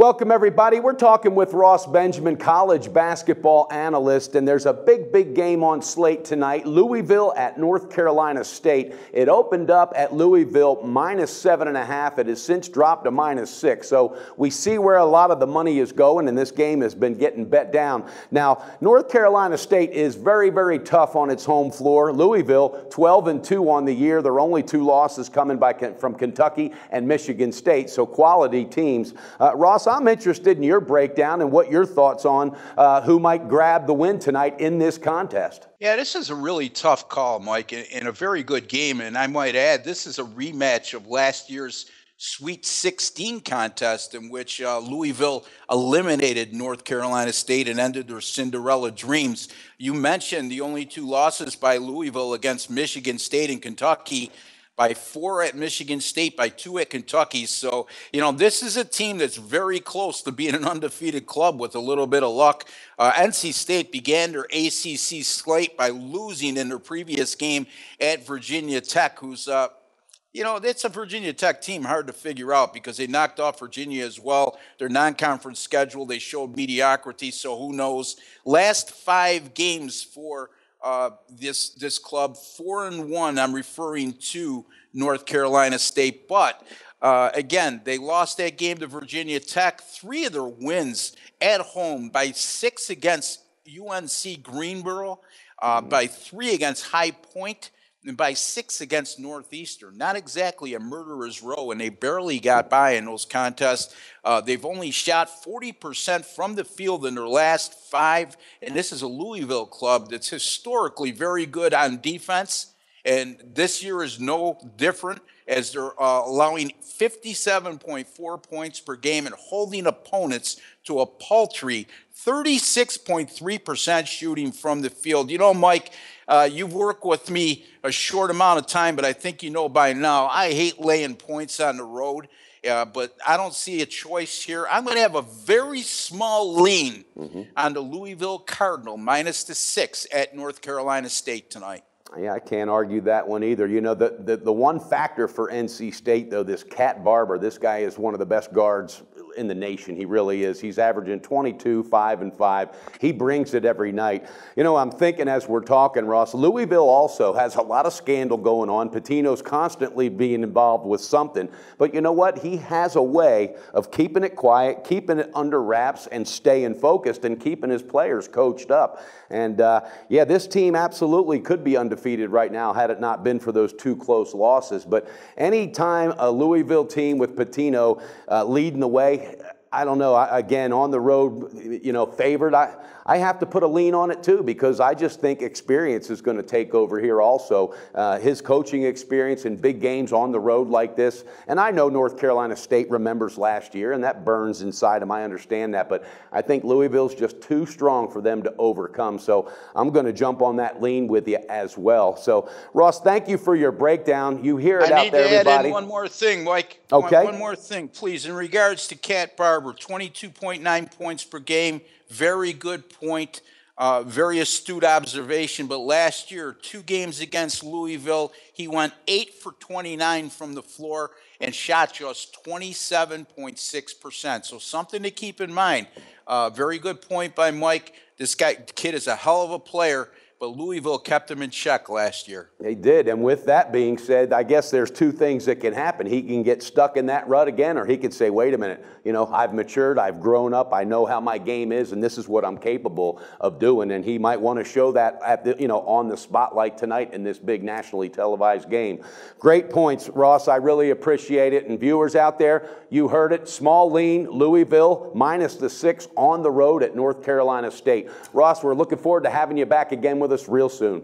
Welcome, everybody. We're talking with Ross Benjamin, college basketball analyst, and there's a big, big game on slate tonight. Louisville at North Carolina State. It opened up at Louisville minus seven and a half. It has since dropped to minus six. So we see where a lot of the money is going, and this game has been getting bet down. Now, North Carolina State is very, very tough on its home floor. Louisville, 12 and 2 on the year. Their only two losses coming by from Kentucky and Michigan State. So quality teams. Uh, Ross, I'm interested in your breakdown and what your thoughts on uh, who might grab the win tonight in this contest. Yeah, this is a really tough call, Mike, and a very good game. And I might add, this is a rematch of last year's Sweet 16 contest in which uh, Louisville eliminated North Carolina State and ended their Cinderella dreams. You mentioned the only two losses by Louisville against Michigan State and Kentucky by four at Michigan State, by two at Kentucky. So, you know, this is a team that's very close to being an undefeated club with a little bit of luck. Uh, NC State began their ACC slate by losing in their previous game at Virginia Tech, who's uh, you know, it's a Virginia Tech team hard to figure out because they knocked off Virginia as well. Their non conference schedule, they showed mediocrity, so who knows? Last five games for uh, this this club four and one. I'm referring to North Carolina State, but uh, again, they lost that game to Virginia Tech. Three of their wins at home by six against UNC Greensboro, uh, by three against High Point and by six against Northeastern. Not exactly a murderer's row, and they barely got by in those contests. Uh, they've only shot 40% from the field in their last five, and this is a Louisville club that's historically very good on defense. And this year is no different as they're uh, allowing 57.4 points per game and holding opponents to a paltry 36.3% shooting from the field. You know, Mike, uh, you've worked with me a short amount of time, but I think you know by now I hate laying points on the road. Uh, but I don't see a choice here. I'm going to have a very small lean mm-hmm. on the Louisville Cardinal minus the six at North Carolina State tonight. Yeah, I can't argue that one either. You know, the, the, the one factor for NC State, though, this Cat Barber, this guy is one of the best guards in the nation. He really is. He's averaging 22, 5, and 5. He brings it every night. You know, I'm thinking as we're talking, Ross, Louisville also has a lot of scandal going on. Pitino's constantly being involved with something. But you know what? He has a way of keeping it quiet, keeping it under wraps, and staying focused and keeping his players coached up. And uh, yeah, this team absolutely could be undefeated right now had it not been for those two close losses. But anytime a Louisville team with Pitino uh, leading the way, like I don't know. I, again, on the road, you know, favored. I, I have to put a lean on it too because I just think experience is going to take over here also. Uh, his coaching experience in big games on the road like this. And I know North Carolina State remembers last year, and that burns inside him. I understand that. But I think Louisville's just too strong for them to overcome. So I'm going to jump on that lean with you as well. So, Ross, thank you for your breakdown. You hear it I out there, everybody. I need to add one more thing, Mike. Okay. One, one more thing, please. In regards to Cat Barber, Barber, 22.9 points per game. Very good point. Uh, very astute observation. But last year, two games against Louisville, he went 8 for 29 from the floor and shot just 27.6%. So something to keep in mind. Uh, very good point by Mike. This guy, kid is a hell of a player but Louisville kept him in check last year. They did. And with that being said, I guess there's two things that can happen. He can get stuck in that rut again, or he could say, wait a minute, you know, I've matured, I've grown up, I know how my game is, and this is what I'm capable of doing. And he might want to show that at the, you know, on the spotlight tonight in this big nationally televised game. Great points, Ross. I really appreciate it. And viewers out there, you heard it. Small lean, Louisville, minus the six on the road at North Carolina State. Ross, we're looking forward to having you back again with with us real soon.